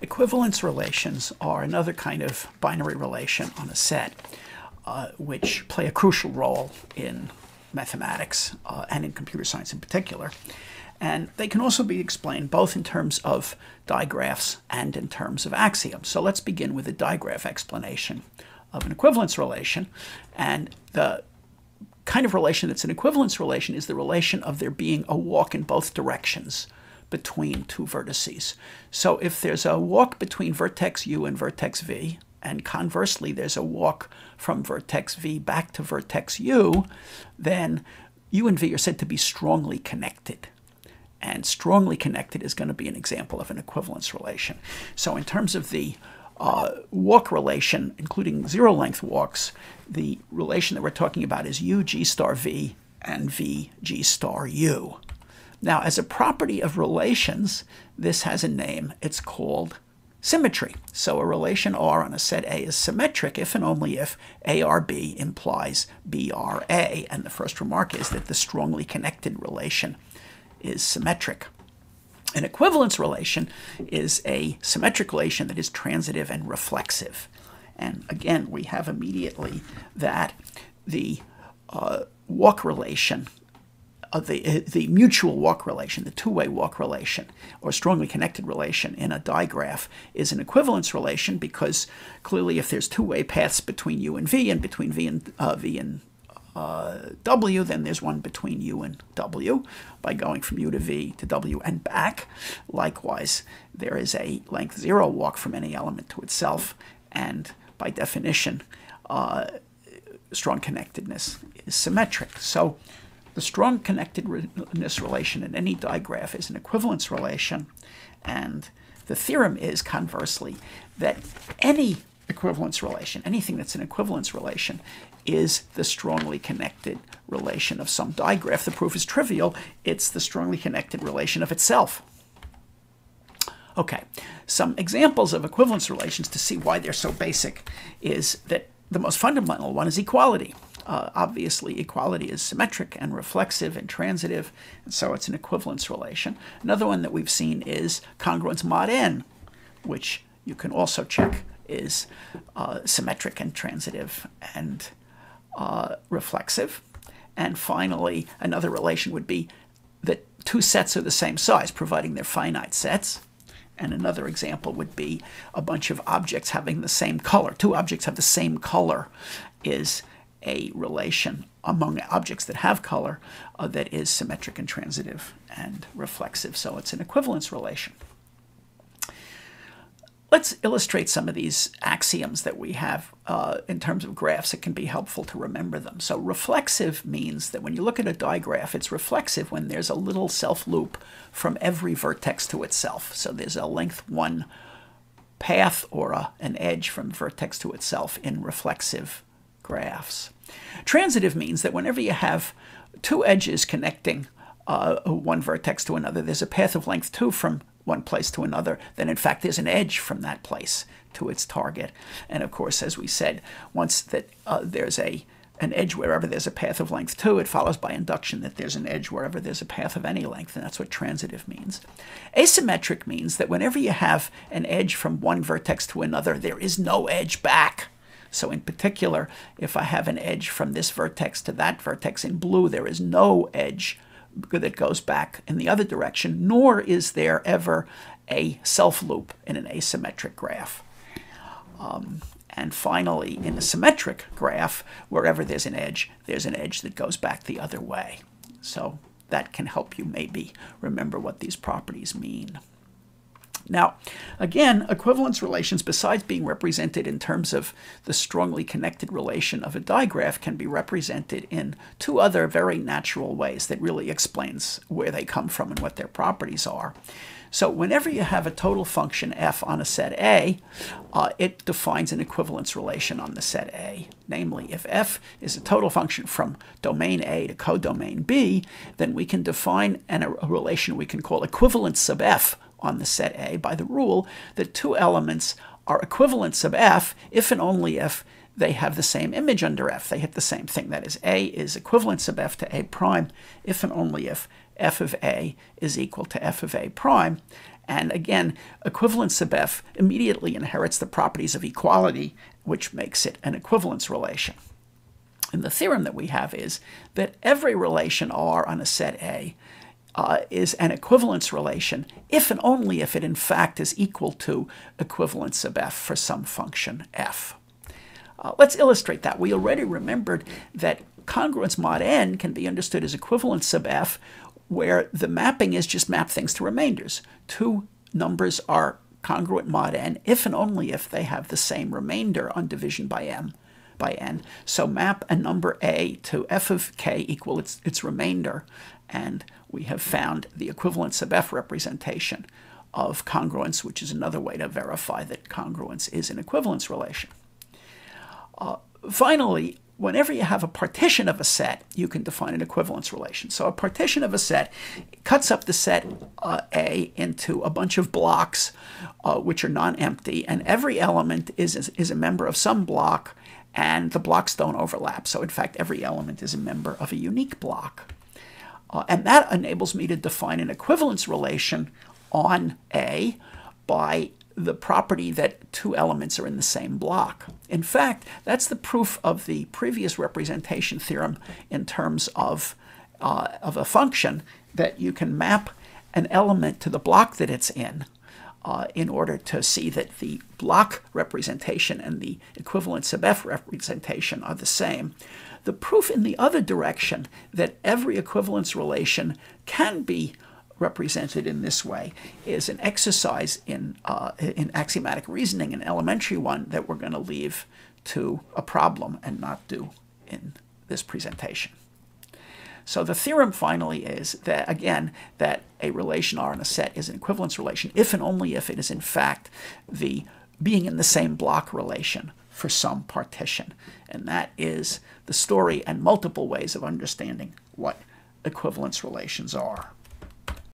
Equivalence relations are another kind of binary relation on a set, uh, which play a crucial role in mathematics uh, and in computer science in particular. And they can also be explained both in terms of digraphs and in terms of axioms. So let's begin with a digraph explanation of an equivalence relation. And the kind of relation that's an equivalence relation is the relation of there being a walk in both directions between two vertices. So if there's a walk between vertex u and vertex v, and conversely there's a walk from vertex v back to vertex u, then u and v are said to be strongly connected. And strongly connected is going to be an example of an equivalence relation. So in terms of the uh, walk relation, including zero length walks, the relation that we're talking about is u g star v and v g star u. Now, as a property of relations, this has a name. It's called symmetry. So a relation R on a set A is symmetric if and only if ARB implies BRA. And the first remark is that the strongly connected relation is symmetric. An equivalence relation is a symmetric relation that is transitive and reflexive. And again, we have immediately that the uh, walk relation the, the mutual walk relation, the two-way walk relation, or strongly connected relation in a digraph is an equivalence relation because clearly if there's two-way paths between u and v and between v and uh, v and uh, w, then there's one between u and w by going from u to v to w and back. Likewise, there is a length zero walk from any element to itself, and by definition, uh, strong connectedness is symmetric. So the strong connectedness relation in any digraph is an equivalence relation, and the theorem is conversely that any equivalence relation, anything that's an equivalence relation, is the strongly connected relation of some digraph. The proof is trivial. It's the strongly connected relation of itself. Okay, some examples of equivalence relations to see why they're so basic is that the most fundamental one is equality. Uh, obviously, equality is symmetric and reflexive and transitive, and so it's an equivalence relation. Another one that we've seen is congruence mod n, which you can also check is uh, symmetric and transitive and uh, reflexive. And finally, another relation would be that two sets are the same size, providing they're finite sets. And another example would be a bunch of objects having the same color. Two objects have the same color is a relation among objects that have color uh, that is symmetric and transitive and reflexive. So it's an equivalence relation. Let's illustrate some of these axioms that we have uh, in terms of graphs. It can be helpful to remember them. So reflexive means that when you look at a digraph, it's reflexive when there's a little self loop from every vertex to itself. So there's a length 1 path or a, an edge from vertex to itself in reflexive graphs. Transitive means that whenever you have two edges connecting uh, one vertex to another, there's a path of length 2 from one place to another, then in fact there's an edge from that place to its target. And of course, as we said, once that uh, there's a an edge wherever there's a path of length 2, it follows by induction that there's an edge wherever there's a path of any length, and that's what transitive means. Asymmetric means that whenever you have an edge from one vertex to another, there is no edge back. So in particular, if I have an edge from this vertex to that vertex in blue, there is no edge that goes back in the other direction, nor is there ever a self loop in an asymmetric graph. Um, and finally, in a symmetric graph, wherever there's an edge, there's an edge that goes back the other way. So that can help you maybe remember what these properties mean. Now, again, equivalence relations, besides being represented in terms of the strongly connected relation of a digraph, can be represented in two other very natural ways that really explains where they come from and what their properties are. So whenever you have a total function f on a set A, uh, it defines an equivalence relation on the set A. Namely, if f is a total function from domain A to codomain B, then we can define an, a relation we can call equivalence sub f on the set A by the rule that two elements are equivalents of f if and only if they have the same image under f. They hit the same thing. That is, A is equivalent of f to A prime if and only if f of A is equal to f of A prime. And again, equivalence of f immediately inherits the properties of equality, which makes it an equivalence relation. And the theorem that we have is that every relation R on a set A uh, is an equivalence relation if and only if it in fact is equal to equivalence of f for some function f. Uh, let's illustrate that. We already remembered that congruence mod n can be understood as equivalence sub f where the mapping is just map things to remainders. Two numbers are congruent mod n if and only if they have the same remainder on division by m by n. So map a number a to f of k equal its, its remainder, and we have found the equivalence of f representation of congruence, which is another way to verify that congruence is an equivalence relation. Uh, finally, whenever you have a partition of a set, you can define an equivalence relation. So a partition of a set cuts up the set uh, A into a bunch of blocks uh, which are non-empty, and every element is, is, is a member of some block, and the blocks don't overlap. So in fact, every element is a member of a unique block. Uh, and that enables me to define an equivalence relation on A by the property that two elements are in the same block. In fact, that's the proof of the previous representation theorem in terms of, uh, of a function that you can map an element to the block that it's in uh, in order to see that the block representation and the equivalence of f representation are the same. The proof in the other direction that every equivalence relation can be represented in this way is an exercise in, uh, in axiomatic reasoning, an elementary one that we're going to leave to a problem and not do in this presentation. So the theorem finally is that, again, that a relation R in a set is an equivalence relation if and only if it is in fact the being in the same block relation for some partition. And that is the story and multiple ways of understanding what equivalence relations are.